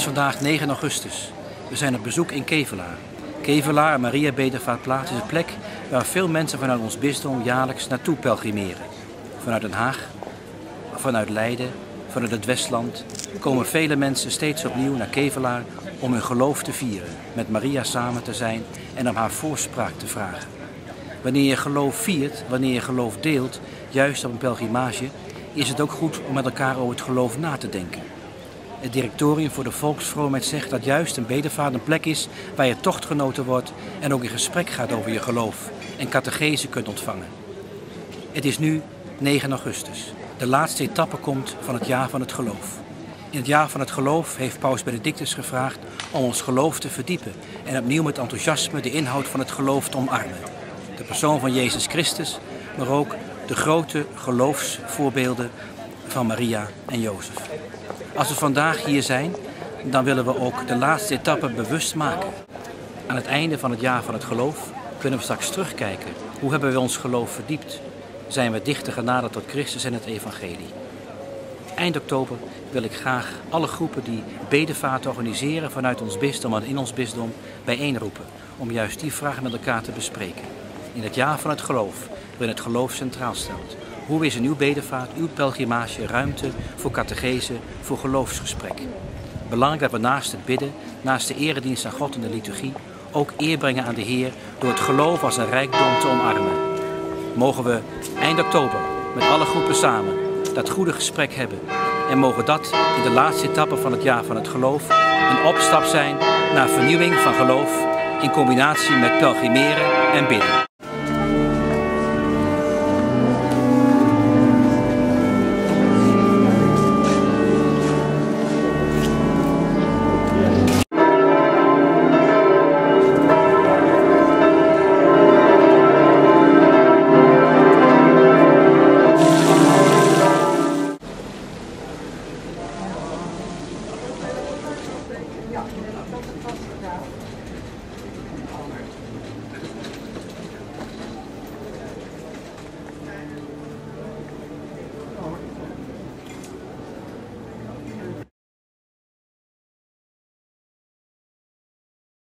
vandaag 9 augustus. We zijn op bezoek in Kevelaar. Kevelaar, Maria Bedevaartplaats, is een plek waar veel mensen vanuit ons bisdom jaarlijks naartoe pelgrimeren. Vanuit Den Haag, vanuit Leiden, vanuit het Westland komen vele mensen steeds opnieuw naar Kevelaar om hun geloof te vieren, met Maria samen te zijn en om haar voorspraak te vragen. Wanneer je geloof viert, wanneer je geloof deelt, juist op een pelgrimage, is het ook goed om met elkaar over het geloof na te denken. Het directorium voor de volksvroomheid zegt dat juist een bedevaart een plek is waar je tochtgenoten wordt en ook in gesprek gaat over je geloof en catechese kunt ontvangen. Het is nu 9 augustus. De laatste etappe komt van het jaar van het geloof. In het jaar van het geloof heeft Paus Benedictus gevraagd om ons geloof te verdiepen en opnieuw met enthousiasme de inhoud van het geloof te omarmen. De persoon van Jezus Christus, maar ook de grote geloofsvoorbeelden van Maria en Jozef. Als we vandaag hier zijn, dan willen we ook de laatste etappe bewust maken. Aan het einde van het jaar van het geloof kunnen we straks terugkijken. Hoe hebben we ons geloof verdiept? Zijn we dichter genaderd tot Christus en het evangelie? Eind oktober wil ik graag alle groepen die bedevaart organiseren vanuit ons bisdom en in ons bisdom bijeenroepen. Om juist die vragen met elkaar te bespreken. In het jaar van het geloof, waarin het geloof centraal stelt. Hoe is in uw bedevaart, uw pelgrimage ruimte voor catechese, voor geloofsgesprek? Belangrijk dat we naast het bidden, naast de eredienst aan God en de liturgie, ook eer brengen aan de Heer door het geloof als een rijkdom te omarmen. Mogen we eind oktober met alle groepen samen dat goede gesprek hebben. En mogen dat in de laatste etappe van het jaar van het geloof een opstap zijn naar vernieuwing van geloof in combinatie met pelgrimeren en bidden.